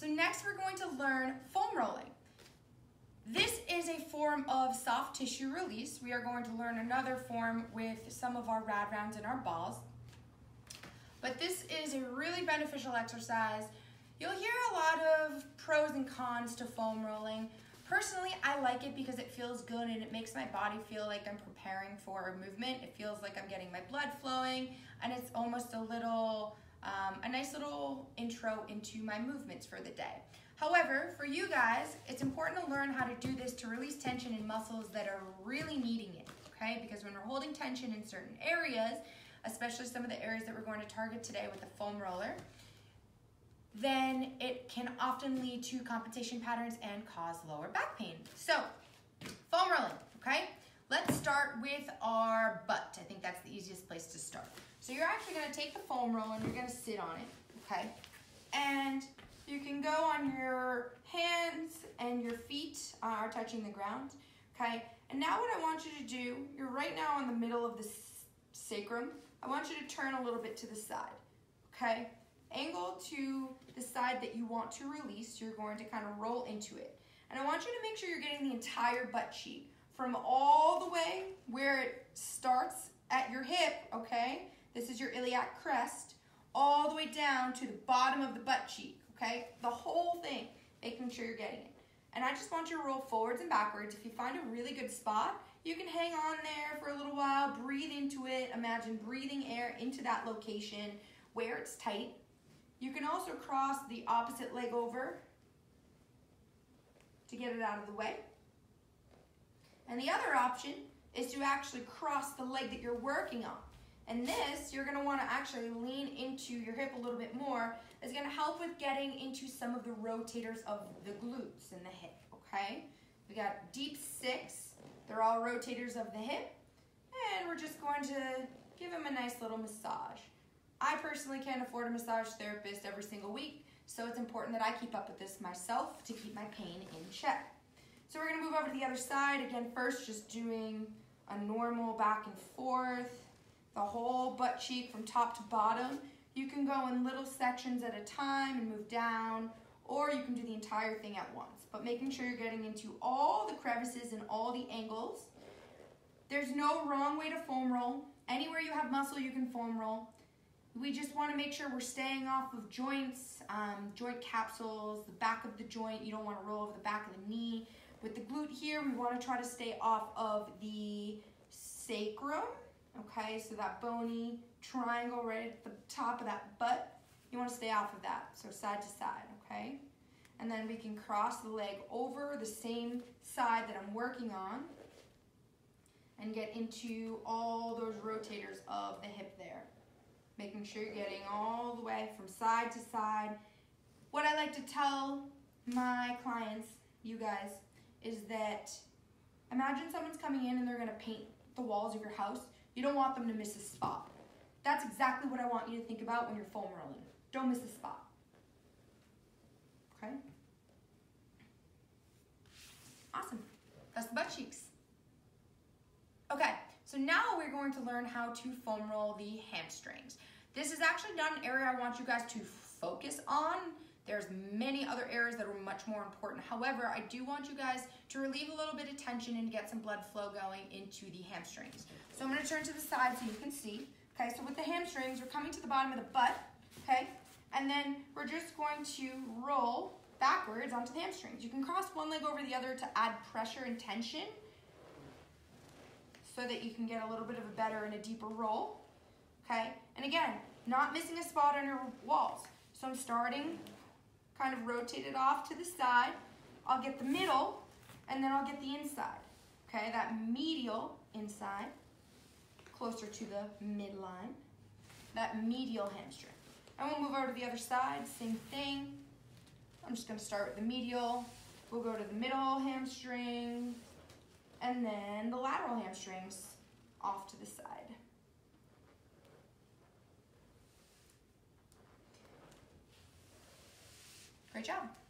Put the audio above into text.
So next we're going to learn foam rolling. This is a form of soft tissue release. We are going to learn another form with some of our rad rounds and our balls. But this is a really beneficial exercise. You'll hear a lot of pros and cons to foam rolling. Personally, I like it because it feels good and it makes my body feel like I'm preparing for a movement. It feels like I'm getting my blood flowing and it's almost a little, um, a nice little intro into my movements for the day. However, for you guys, it's important to learn how to do this to release tension in muscles that are really needing it, okay? Because when we're holding tension in certain areas, especially some of the areas that we're going to target today with the foam roller, then it can often lead to compensation patterns and cause lower back pain. So, foam rolling, okay? Start with our butt. I think that's the easiest place to start. So you're actually gonna take the foam roll and you're gonna sit on it, okay? And you can go on your hands and your feet uh, are touching the ground, okay? And now what I want you to do, you're right now in the middle of the sacrum. I want you to turn a little bit to the side, okay? angle to the side that you want to release. You're going to kind of roll into it. And I want you to make sure you're getting the entire butt cheek from all the way where it starts at your hip, okay? This is your iliac crest, all the way down to the bottom of the butt cheek, okay? The whole thing, making sure you're getting it. And I just want you to roll forwards and backwards. If you find a really good spot, you can hang on there for a little while, breathe into it. Imagine breathing air into that location where it's tight. You can also cross the opposite leg over to get it out of the way. And the other option is to actually cross the leg that you're working on. And this, you're gonna wanna actually lean into your hip a little bit more. Is gonna help with getting into some of the rotators of the glutes in the hip, okay? We got deep six. They're all rotators of the hip. And we're just going to give them a nice little massage. I personally can't afford a massage therapist every single week, so it's important that I keep up with this myself to keep my pain in check. So we're gonna move over to the other side. Again, first just doing a normal back and forth, the whole butt cheek from top to bottom. You can go in little sections at a time and move down, or you can do the entire thing at once. But making sure you're getting into all the crevices and all the angles. There's no wrong way to foam roll. Anywhere you have muscle, you can foam roll. We just want to make sure we're staying off of joints, um, joint capsules, the back of the joint. You don't want to roll over the back of the knee. Here, we want to try to stay off of the sacrum, okay? So that bony triangle right at the top of that butt, you want to stay off of that, so side to side, okay? And then we can cross the leg over the same side that I'm working on and get into all those rotators of the hip there making sure you're getting all the way from side to side. What I like to tell my clients, you guys, is that imagine someone's coming in and they're gonna paint the walls of your house. You don't want them to miss a spot. That's exactly what I want you to think about when you're foam rolling. Don't miss a spot. Okay? Awesome. That's the butt cheeks. Okay, so now we're going to learn how to foam roll the hamstrings. This is actually not an area I want you guys to focus on. There's many other areas that are much more important. However, I do want you guys to relieve a little bit of tension and get some blood flow going into the hamstrings. So I'm gonna turn to the side so you can see. Okay, so with the hamstrings, we're coming to the bottom of the butt, okay? And then we're just going to roll backwards onto the hamstrings. You can cross one leg over the other to add pressure and tension so that you can get a little bit of a better and a deeper roll okay? And again, not missing a spot on your walls. So I'm starting, kind of rotate it off to the side. I'll get the middle, and then I'll get the inside, okay? That medial inside, closer to the midline, that medial hamstring. And we'll move over to the other side, same thing. I'm just gonna start with the medial. We'll go to the middle hamstring, and then the lateral hamstrings off to the side. Great job.